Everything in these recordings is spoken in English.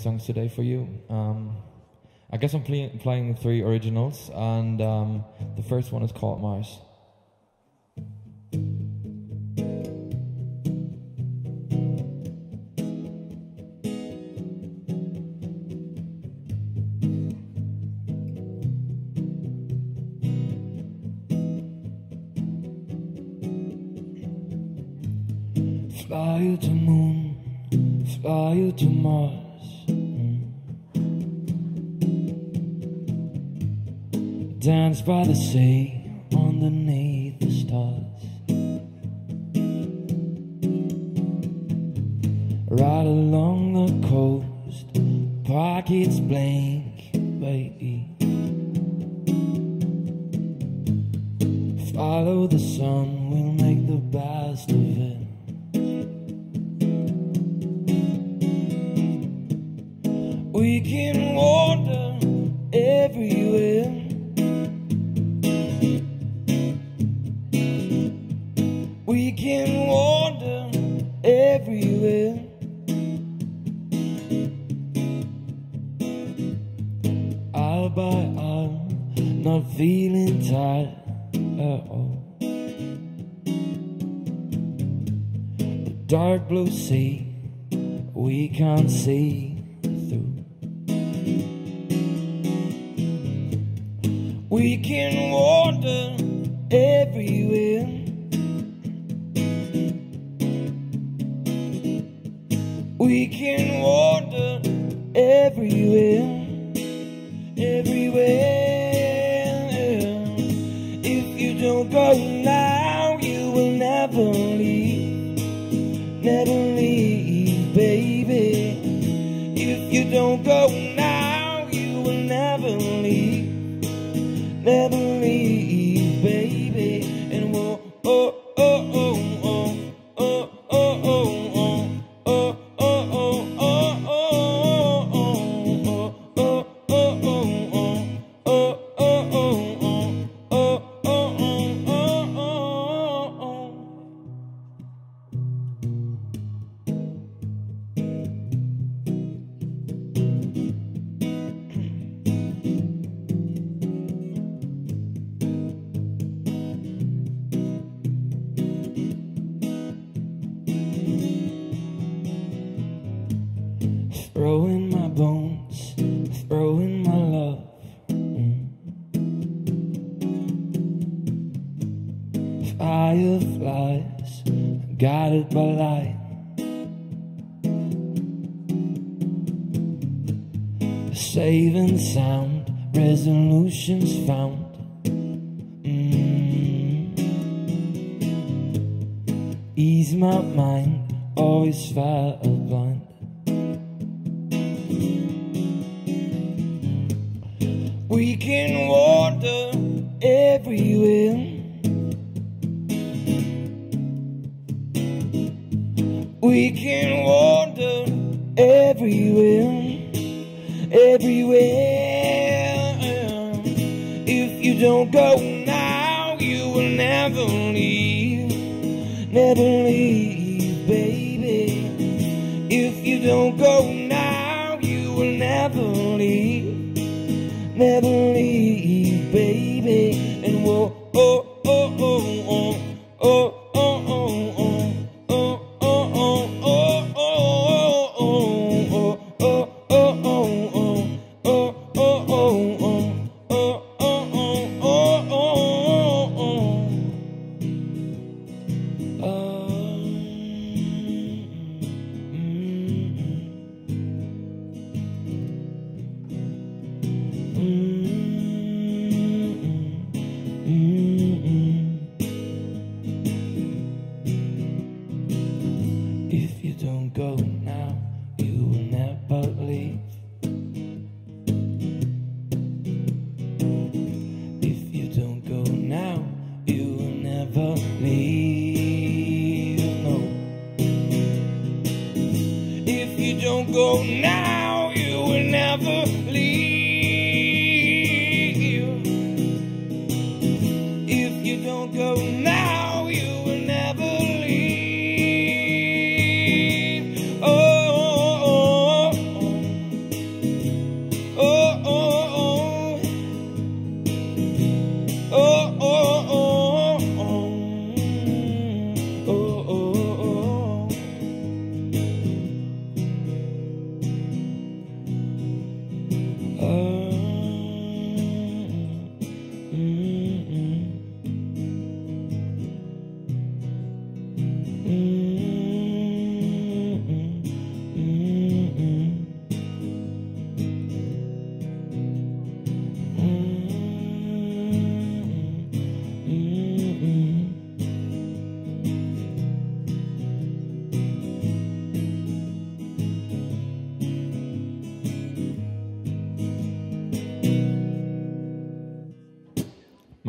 songs today for you. Um, I guess I'm play- playing three originals, and um, the first one is called Mars. Fly you to moon, fly you to Mars. Dance by the sea, underneath the stars. Right along the coast, pockets blank, baby. Follow the sun, we'll make the best of it. We can wander everywhere. Dark blue sea, we can't see through. We can wander everywhere. We can wander everywhere. Everywhere. If you don't go now, you will never leave. Never leave, baby. If you don't go now, you will never leave never leave, Fireflies, guided by light. Saving sound, resolutions found. Mm. Ease my mind, always felt blind. We can wander everywhere. We can wander everywhere, everywhere. If you don't go now, you will never leave, never leave, baby. If you don't go now, you will never leave never leave, baby. And we'll go now.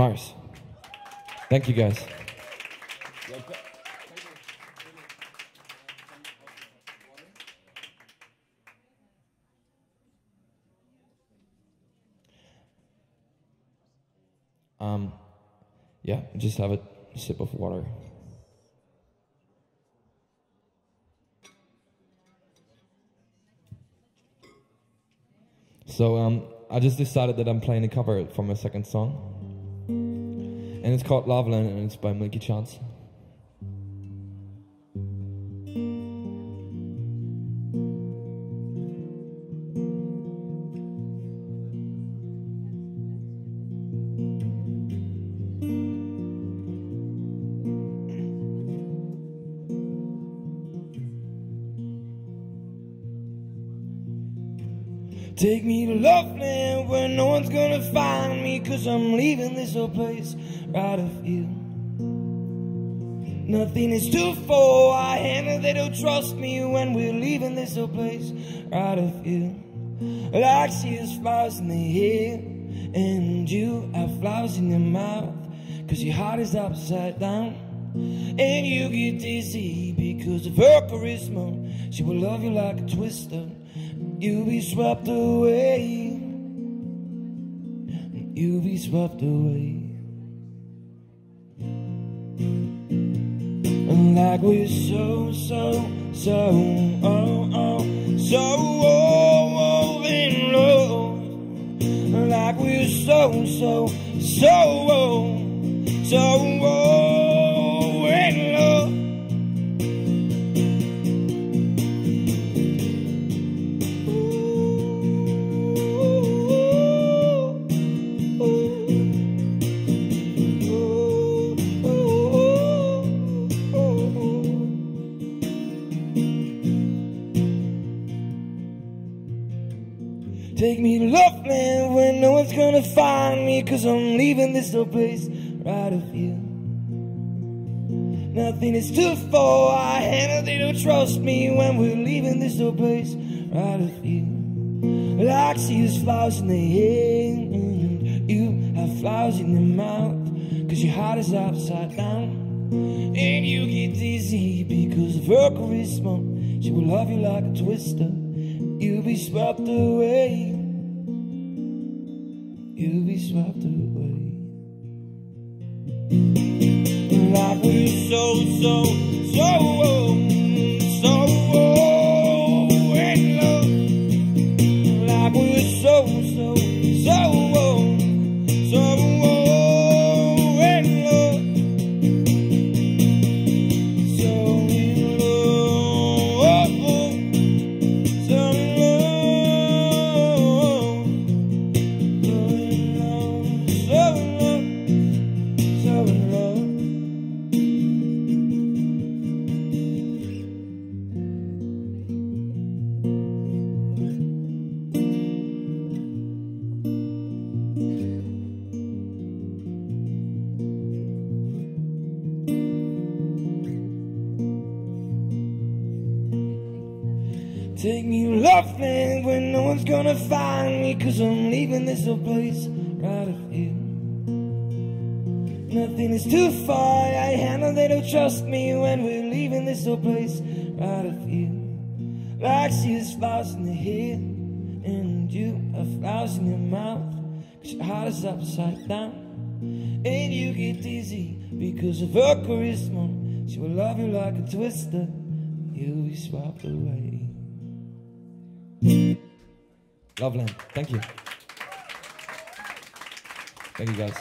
Mars. Thank you guys. Um, yeah, just have a sip of water. So um, I just decided that I'm playing a cover for my second song. Mm. And it's called Loveland and it's by Milky Chance. Take me to Loveland where no one's gonna find me Cause I'm leaving old place right of you. Nothing is too far I and they don't trust me When we're leaving this old place right of you. Like she has flowers in the air, And you have flowers in your mouth Cause your heart is upside down. And you get dizzy because of her charisma. She will love you like a twister. You'll be swept away. You'll be swept away. And Like we're so, so, so, oh, oh, so oh, oh, in love. Like we're so, so, so, oh, so, oh, Take me Loveland where no one's gonna find me Cause I'm leaving this old place right of you. Nothing is too far, I handle they don't trust me When we're leaving this old place right of you. Like she has flowers in the hair and You have flowers in your mouth Cause your heart is upside down. And you get dizzy because of her charisma She will love you like a twister You'll be swept away. You'll be swept away. Like we're so, so, so, so Take me Loveland where no one's gonna find me Cause I'm leaving this old place right you Nothing is too far, I handle they don't oh, trust me When we're leaving this old place right you Like she has flowers in the hair And you have flowers in your mouth Cause your heart is upside down. And you get dizzy because of her charisma She will love you like a twister. You'll be swept away Loveland. Thank you. Thank you, guys.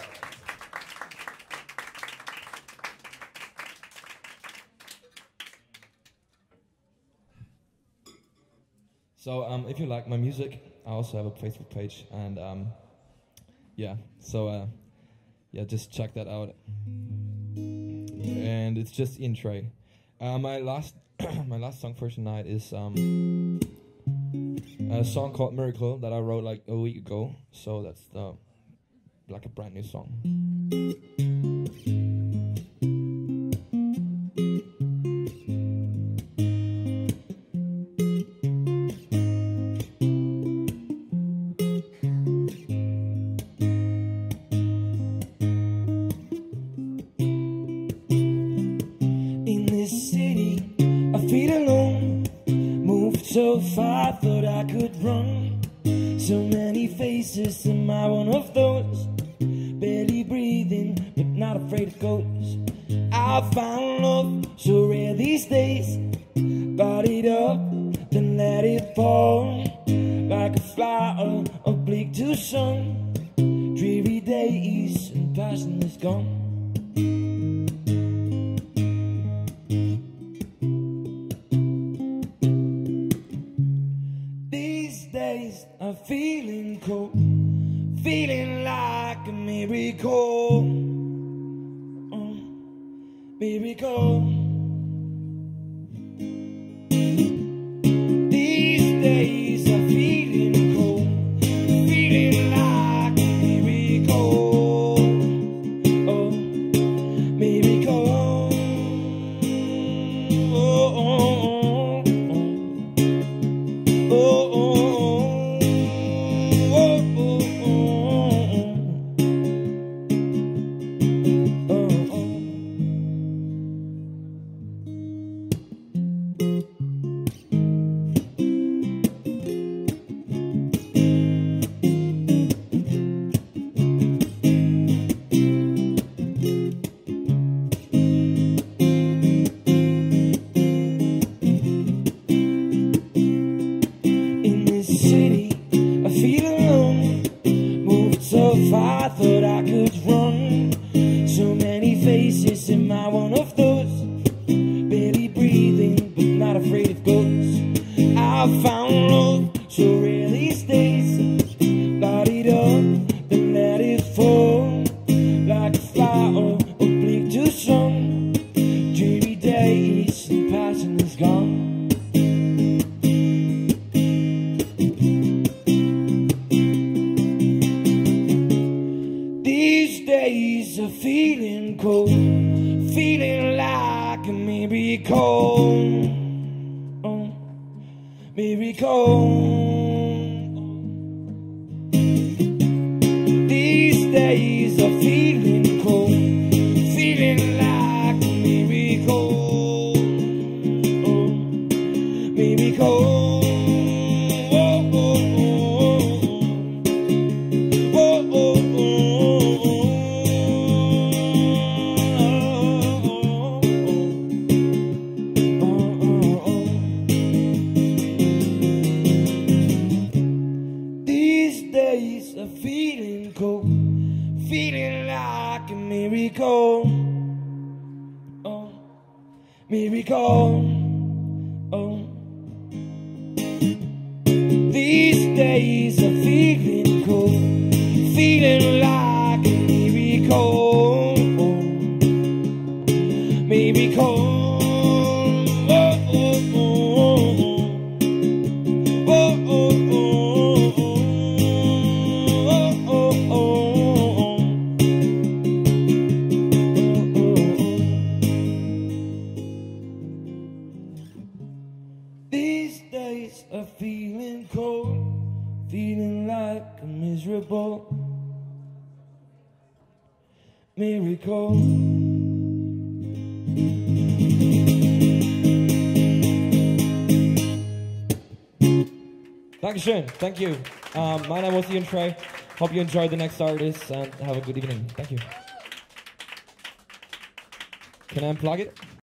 So, um, if you like my music, I also have a Facebook page, and um, yeah, so uh, yeah, just check that out. And it's just Ian Tray. Uh, my last, my last song for tonight is um, a mm. song called Miracle that I wrote like a week ago. So that's the like a brand new song. Far, thought I could run. So many faces, am I one of those? Barely breathing, but not afraid of ghosts. I found love so rare these days. Bodied up, then let it fall. Like a flower, oblique to sun. Dreary days, and passion is gone. Feeling like a miracle, mm, miracle. Feeling cold, feeling like a miracle. Oh, miracle. These days These days are feeling cold, feeling like a miserable miracle. Dankeschön. Thank you. Um, my name was Ian Tray. Hope you enjoyed the next artist and have a good evening. Thank you. Can I unplug it?